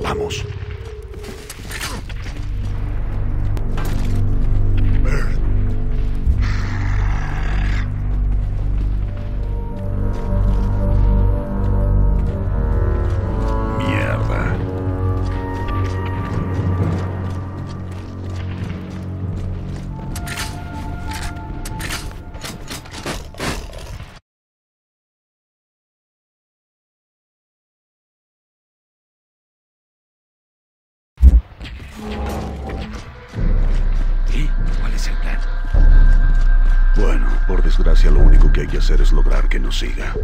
Vamos. ¿Y cuál es el plan? Bueno, por desgracia lo único que hay que hacer es lograr que nos siga.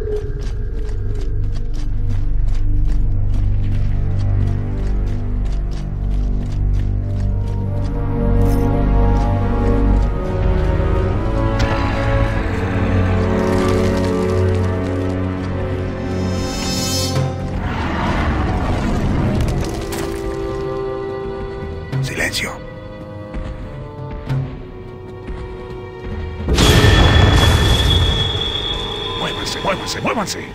diplomacy.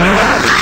Ah!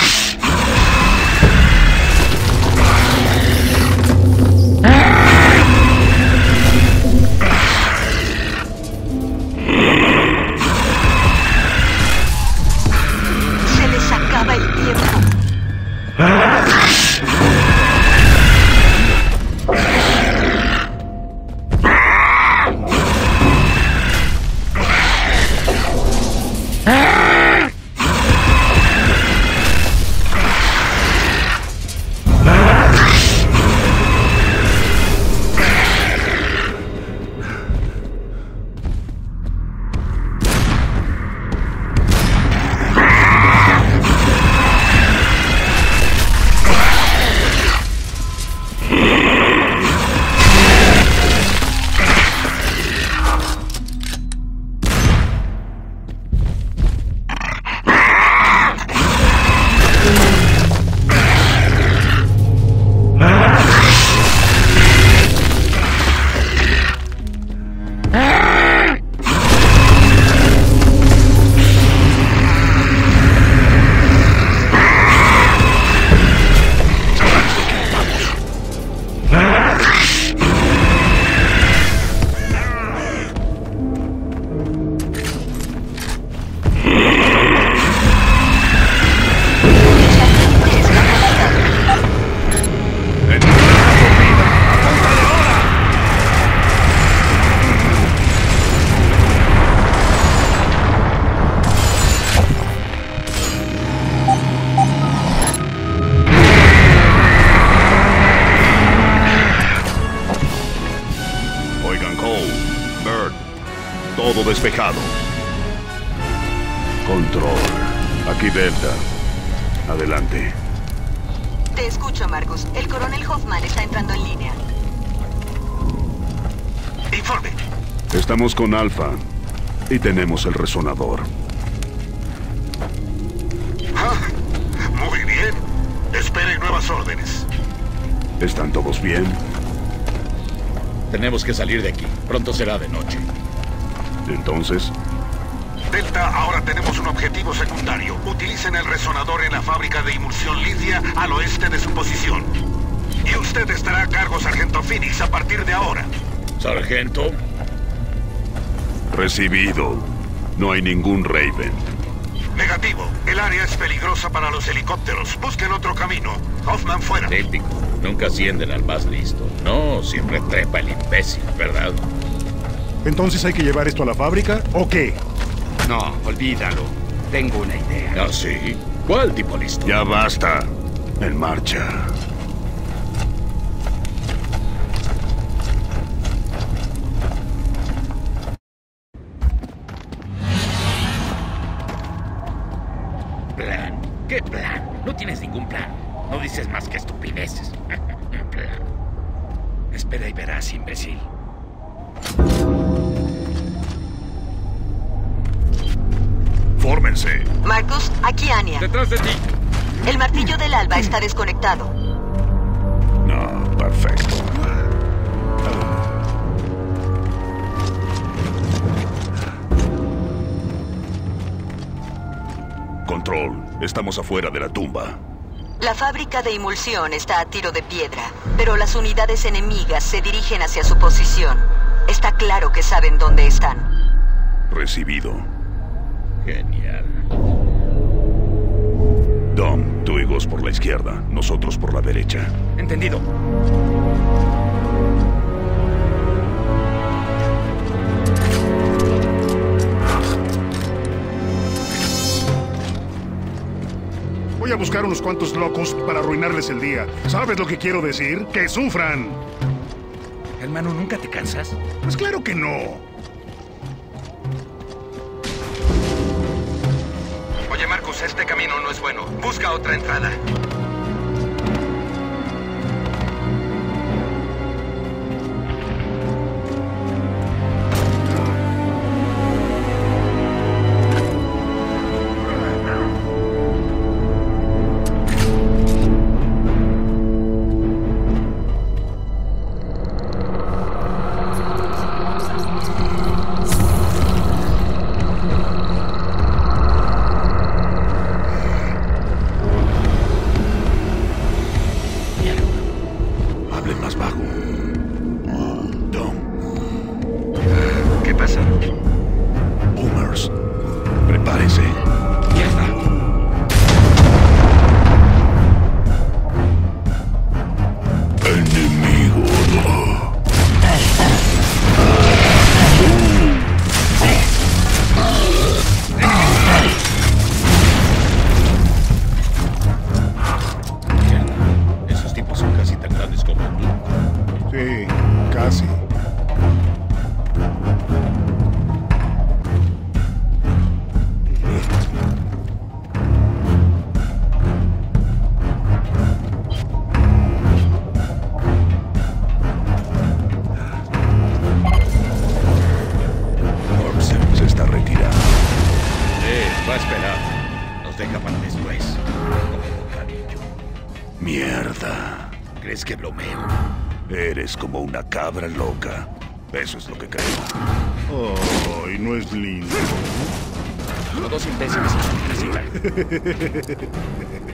Despejado. Control. Aquí Delta. Adelante. Te escucho, Marcus. El coronel Hoffman está entrando en línea. Informe. Estamos con Alpha. Y tenemos el resonador. Ah, muy bien. Esperen nuevas órdenes. ¿Están todos bien? Tenemos que salir de aquí. Pronto será de noche. Entonces, Delta, ahora tenemos un objetivo secundario. Utilicen el resonador en la fábrica de emulsión Lidia al oeste de su posición. Y usted estará a cargo, Sargento Phoenix, a partir de ahora. Sargento, recibido. No hay ningún Raven. Negativo. El área es peligrosa para los helicópteros. Busquen otro camino. Hoffman fuera. típico. Nunca ascienden al más listo. No, siempre trepa el imbécil, ¿verdad? ¿Entonces hay que llevar esto a la fábrica o qué? No, olvídalo. Tengo una idea. ¿Ah, sí? ¿Cuál tipo listo? Ya basta. En marcha. ¿Plan? No tienes ningún plan. No dices más que estupideces. plan. Espera y verás, imbécil. Fórmense. Marcus, aquí Anya. Detrás de ti. El martillo del alba está desconectado. No, perfecto. Control, estamos afuera de la tumba. La fábrica de emulsión está a tiro de piedra, pero las unidades enemigas se dirigen hacia su posición. Está claro que saben dónde están. Recibido. Genial. Dom, tú y Gus por la izquierda, nosotros por la derecha. Entendido. Voy a buscar unos cuantos locos para arruinarles el día. ¿Sabes lo que quiero decir? ¡Que sufran! Hermano, ¿nunca te cansas? Pues claro que no. Oye, Marcus, este camino no es bueno. Busca otra entrada. Mierda. ¿Crees que bromeo? Eres como una cabra loca. Eso es lo que creo. Ay, no es lindo. Dos imbéciles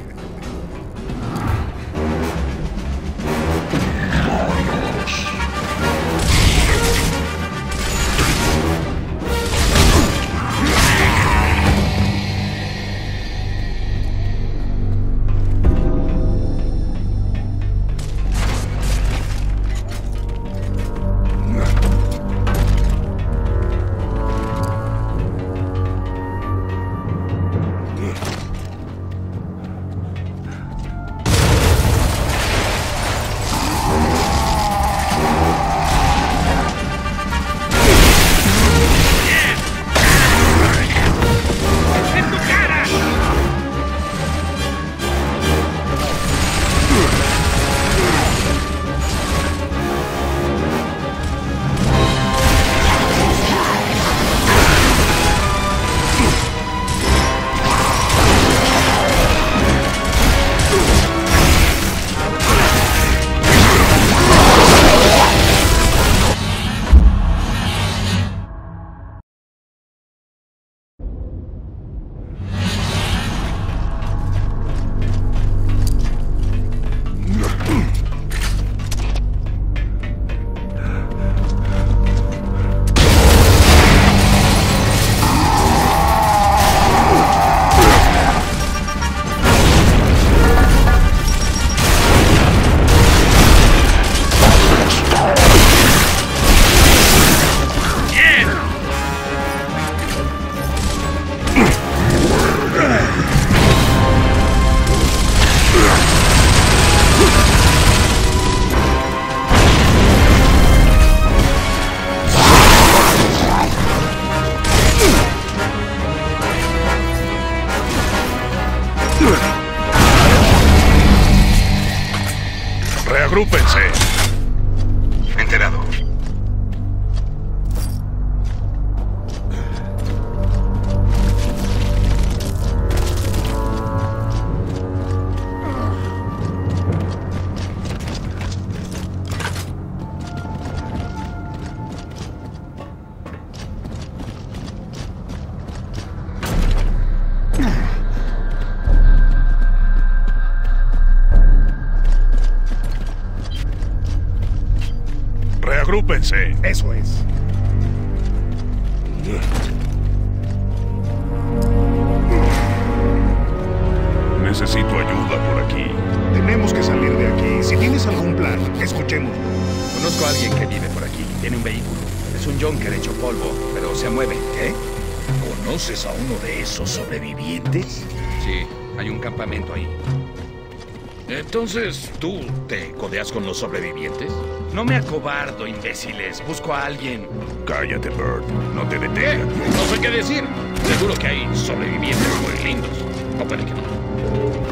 Reagrúpense. Eso es. Necesito ayuda por aquí. Tenemos que salir de aquí. Si tienes algún plan, escuchémoslo. Conozco a alguien que vive por aquí. Tiene un vehículo. Es un Junker hecho polvo, pero se mueve. ¿Qué? ¿Conoces a uno de esos sobrevivientes? Sí, hay un campamento ahí. Entonces, ¿tú te codeas con los sobrevivientes? No me acobardo, imbéciles. Busco a alguien. Cállate, Bird. No te detengas. No sé qué decir. Seguro que hay sobrevivientes muy lindos. O puede que no.